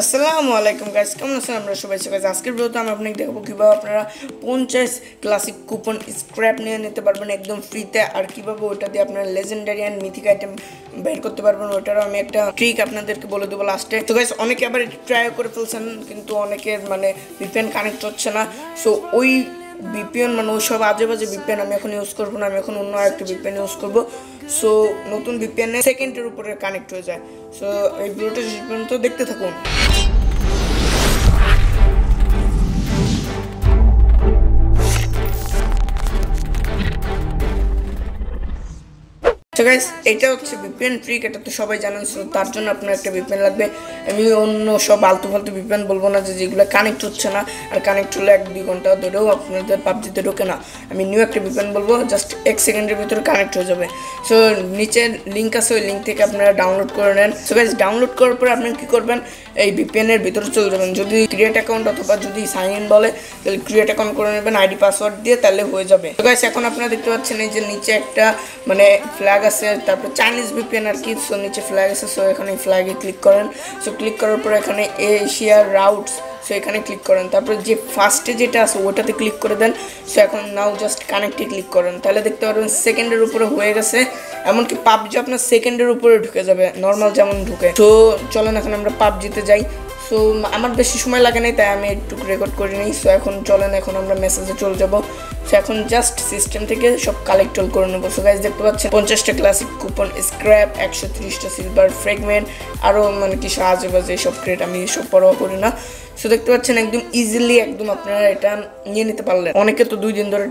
আসসালামু আলাইকুম গাইস কেমন আছেন আমরা সবাই? সবাই আজকের ভিডিওতে আমি আপনাকে দেখাবো কীভাবে আপনারা পঞ্চাশ ক্লাসিক কুপন স্ক্র্যাপ নিয়ে নিতে পারবেন একদম ফ্রিতে আর কীভাবে ওটা দিয়ে আপনারা লেজেন্ডারি অ্যান্ড মিথিক আইটেম বের করতে পারবেন ওটারও আমি একটা ট্রিক আপনাদেরকে বলে দেবো লাস্টে তো গাইস অনেকে আবার ট্রাই করে ফেলছেন, কিন্তু অনেকের মানে ভিপিএন কানেক্ট হচ্ছে না। সো ওই বিপিএন মানে ওইসব আজে বাজে বিপিএন আমি এখন ইউজ করব না, আমি এখন অন্য একটা বিপিএন ইউজ করব। সো নতুন বিপিএনে সেকেন্ডের উপরে কানেক্ট হয়ে যায়। সো এই ভিডিওটা পর্যন্ত দেখতে থাকুন। তো গাইস এটা হচ্ছে ভিপিএন ট্রিক এটা তো সবাই জানেন সো তার জন্য আপনার একটা ভিপিএন লাগবে। আমি অন্য সব আলতু ফালতু ভিপিএন বলব না যে যেগুলো কানেক্ট হচ্ছে না, আর কানেক্ট হলে এক দুই ঘণ্টা ধরেও আপনাদের পাবজিতে ঢোকে না। আমি নিউ একটা ভিপিএন বলব জাস্ট এক সেকেন্ডের ভিতরে কানেক্ট হয়ে যাবে। সো নিচে লিঙ্ক আছে, ওই লিঙ্ক থেকে আপনারা ডাউনলোড করে নেন। সো গাইস ডাউনলোড করার পরে আপনি কী করবেন? এই ভিপিএন এর ভিতরে চলে যাবেন। যদি ক্রিয়েট অ্যাকাউন্ট অথবা যদি সাইন ইন বলে, তাহলে ক্রিয়েট অ্যাকাউন্ট করে নেবেন আইডি পাসওয়ার্ড দিয়ে, তাহলে হয়ে যাবে। তো গাইস এখন আপনারা দেখতে পাচ্ছেন এই যে নিচে একটা মানে ফ্ল্যাগ আছে তারপর চাইনিজ ভিপিএন আর কি সো নিচে ফ্ল্যাগ আছে সো এখানে ফ্ল্যাগে ক্লিক করেন। সো ক্লিক করার পর এখানে এশিয়ার রাউটস সো এখানে ক্লিক করেন। তারপর যে ফার্স্টে যেটা আছে, ওটাতে ক্লিক করে দেন। সো এখন নাও জাস্ট কানেক্টে ক্লিক করেন। তাহলে দেখতে পারবেন সেকেন্ডের উপরে হয়ে গেছে, এমনকি পাবজি আপনার সেকেন্ডের উপরে ঢুকে যাবে নর্মাল যেমন ঢুকে। তো চলেন এখন আমরা পাবজিতে যাই। সো আমার বেশি সময় লাগে নাই, তাই আমি একটু রেকর্ড করে নিই। সো এখন চলেন, এখন আমরা মেসেজে চলে যাব। সো এখন জাস্ট সিস্টেম থেকে সব কালেক্ট অল করে নেব। সো গাইজ দেখতে পাচ্ছেন, পঞ্চাশটা ক্লাসিক কুপন স্ক্র্যাপ একশো ত্রিশটা সিলভার ফ্রেগমেন্ট আরও মানে কি সাহায্য বাজে সব ক্রেট আমি সব পরোয়া করি না। সো দেখতে পাচ্ছেন, একদম ইজিলি একদম আপনারা এটা নিয়ে নিতে পারলেন। অনেকে তো দুই দিন ধরে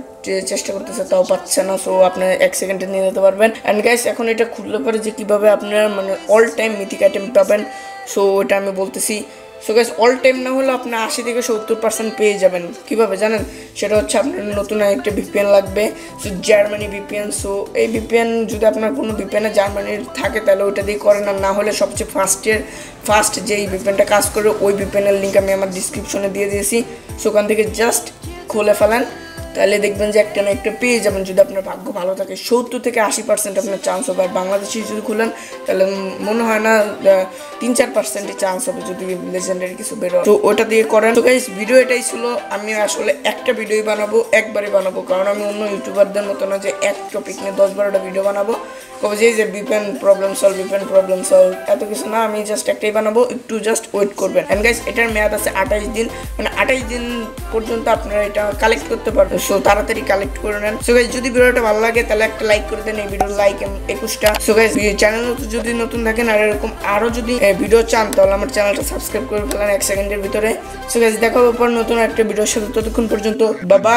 চেষ্টা করতেছে, তাও পাচ্ছে না। সো আপনারা এক সেকেন্ডে নিয়ে নিতে পারবেন। অ্যান্ড গাইস এখন এটা খুললে পরে যে কীভাবে আপনারা মানে অল টাইম মিথিক আইটেম পাবেন সো ওটা আমি বলতেছি। সো গাইস অল টাইম না হলে আপনার আশি থেকে সত্তর পার্সেন্ট পেয়ে যাবেন। কীভাবে জানেন? সেটা হচ্ছে আপনার নতুন একটা ভিপিএন লাগবে। সো জার্মানি ভিপিএন সো এই ভিপিএন যদি আপনার কোনো ভিপিএনে জার্মানির থাকে, তাহলে ওইটা দিয়ে করেন। আর না হলে সবচেয়ে ফার্স্টের ফার্স্ট যেই ভিপিএনটা কাজ করে, ওই ভিপিএনের লিঙ্ক আমি আমার ডিসক্রিপশনে দিয়ে দিয়েছি। সো ওখান থেকে জাস্ট খুলে ফেলেন। তাহলে দেখবেন যে একটা না একটা পেয়ে যাবেন। যদি আপনার ভাগ্য ভালো থাকে, সত্তর থেকে আশি পার্সেন্ট আপনার চান্স হবে। আর বাংলাদেশে যদি খুলেন, তাহলে মনে হয় না তিন চার পার্সেন্টের চান্স হবে যদি লেজেন্ডারি কিছু বেরো তো ওটা দিয়ে করেন। তো ভিডিও এটাই ছিল। আমি আসলে একটা ভিডিওই বানাবো একবারে বানাবো। কারণ আমি অন্য ইউটিউবারদের মতো না যে এক টপিক নিয়ে দশ বারোটা ভিডিও বানাবো। কবে যে যে VPN problem solve VPN problem solve এত কিছু না, আমি জাস্ট একটাই বানাবো, একটু জাস্ট ওয়েট করবেন। অ্যান্ড গাইস এটার মেয়াদ আছে আঠাইশ দিন। মানে আঠাইশ দিন পর্যন্ত আপনারা এটা কালেক্ট করতে পারবেন। সো তাড়াতাড়ি কালেক্ট করে নেন। সো গাইস যদি ভিডিওটা ভালো লাগে, তাহলে একটা লাইক করে দেন এই ভিডিওর লাইক একুশটা। সো গাইস চ্যানেল যদি নতুন থাকেন, আর এরকম আরও যদি ভিডিও চান, তাহলে আমার চ্যানেলটা সাবস্ক্রাইব করে ফেলেন এক সেকেন্ডের ভিতরে। সো গাইস দেখা হবে পর নতুন একটা ভিডিওর সাথে। ততক্ষণ পর্যন্ত বাবা